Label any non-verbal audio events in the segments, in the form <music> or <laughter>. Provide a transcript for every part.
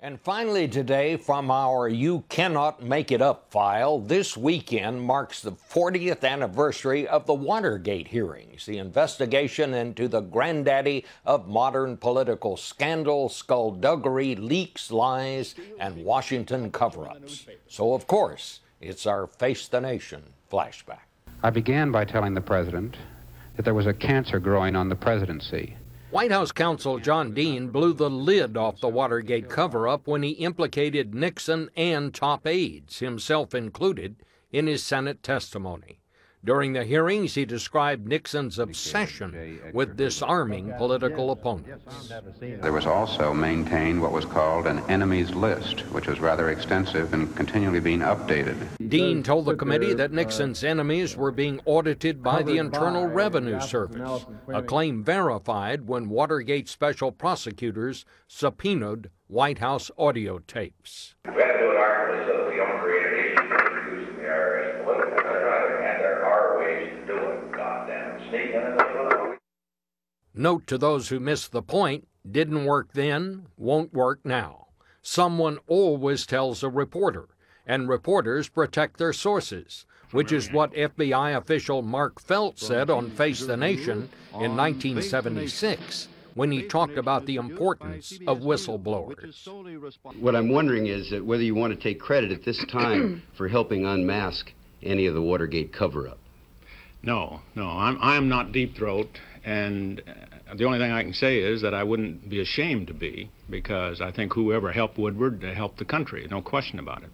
And finally, today, from our You Cannot Make It Up file, this weekend marks the 40th anniversary of the Watergate hearings, the investigation into the granddaddy of modern political scandal, skullduggery, leaks, lies, and Washington cover ups. So, of course, it's our Face the Nation flashback. I began by telling the president that there was a cancer growing on the presidency White House counsel John Dean blew the lid off the Watergate cover up when he implicated Nixon and top aides, himself included, in his Senate testimony. During the hearings, he described Nixon's obsession with disarming political opponents. There was also maintained what was called an enemies list, which was rather extensive and continually being updated. Dean told the committee that Nixon's enemies were being audited by the Internal Revenue Service, a claim verified when Watergate special prosecutors subpoenaed White House audio tapes. We have to do it artfully so that we don't create an issue for reducing the IRS political. Note to those who missed the point didn't work then, won't work now. Someone always tells a reporter, and reporters protect their sources, which is what FBI official Mark Felt said on Face the Nation in 1976 when he talked about the importance of whistleblowers. What I'm wondering is whether you want to take credit at this time <clears throat> for helping unmask any of the Watergate cover up. No, no, I'm, I'm not Deep Throat, and uh, the only thing I can say is that I wouldn't be ashamed to be, because I think whoever helped Woodward helped the country, no question about it.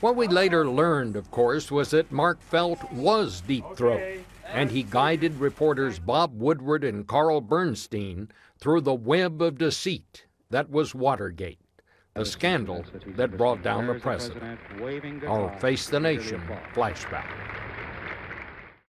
What we later learned, of course, was that Mark Felt was Deep Throat, and he guided reporters Bob Woodward and Carl Bernstein through the web of deceit that was Watergate, the scandal that brought down the president. Our Face the Nation flashback.